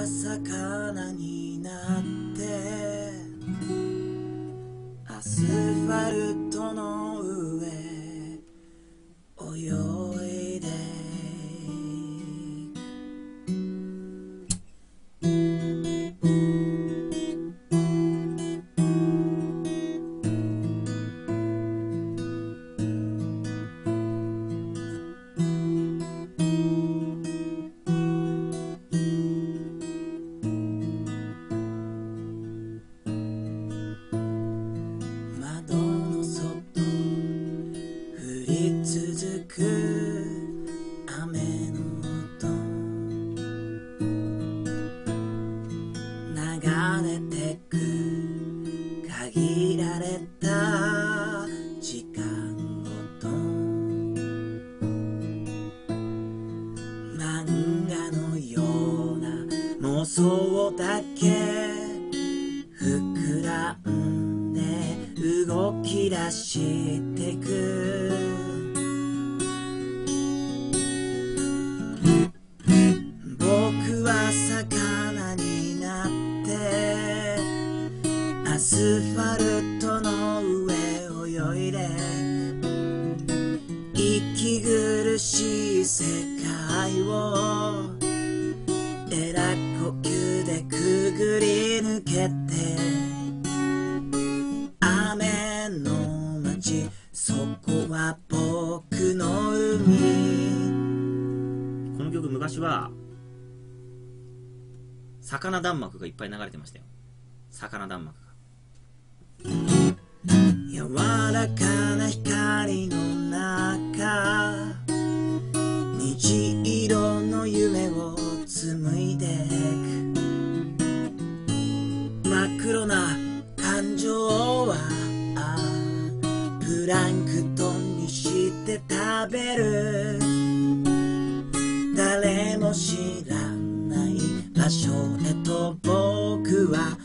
は魚になってアスファルトのれてく限られた時間ごと。漫画のような妄想だけ膨らんで動き出してく。スファルトの上泳いで。息苦しい世界を。えら呼吸でくぐり抜けて。雨の街そこは僕の海。この曲昔は魚弾幕がいっぱい流れてましたよ。魚弾幕が。柔らかな光の中虹色の夢を紡いでく。真っ黒な感情はプランクトンにして食べる。誰も知らない場所へと僕は